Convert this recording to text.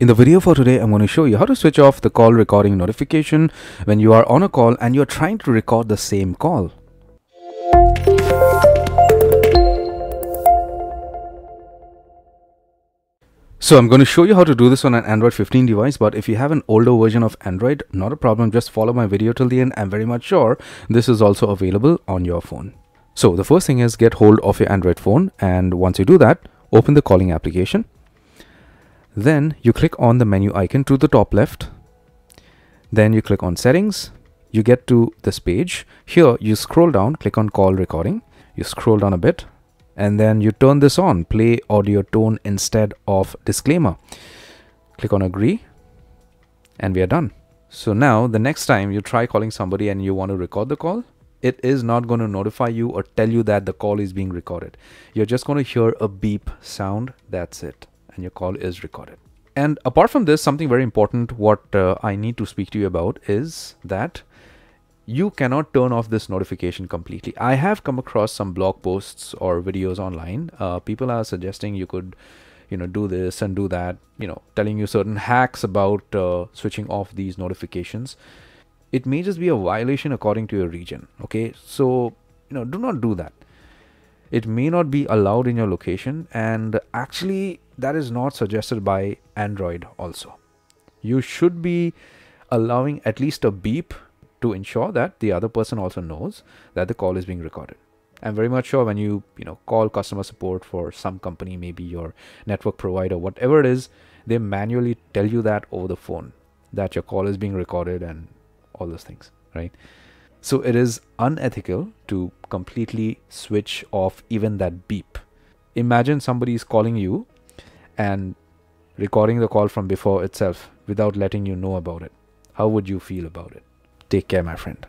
In the video for today, I'm going to show you how to switch off the call recording notification when you are on a call and you're trying to record the same call. So I'm going to show you how to do this on an Android 15 device, but if you have an older version of Android, not a problem, just follow my video till the end. I'm very much sure this is also available on your phone. So the first thing is get hold of your Android phone and once you do that, open the calling application then you click on the menu icon to the top left. Then you click on settings. You get to this page. Here you scroll down, click on call recording. You scroll down a bit and then you turn this on, play audio tone instead of disclaimer. Click on agree and we are done. So now the next time you try calling somebody and you want to record the call, it is not going to notify you or tell you that the call is being recorded. You're just going to hear a beep sound. That's it and your call is recorded. And apart from this, something very important what uh, I need to speak to you about is that you cannot turn off this notification completely. I have come across some blog posts or videos online. Uh, people are suggesting you could, you know, do this and do that, you know, telling you certain hacks about uh, switching off these notifications. It may just be a violation according to your region. Okay. So, you know, do not do that. It may not be allowed in your location and actually that is not suggested by Android also. You should be allowing at least a beep to ensure that the other person also knows that the call is being recorded. I'm very much sure when you, you know, call customer support for some company, maybe your network provider, whatever it is, they manually tell you that over the phone that your call is being recorded and all those things, right? So it is unethical to completely switch off even that beep. Imagine somebody is calling you and recording the call from before itself without letting you know about it. How would you feel about it? Take care, my friend.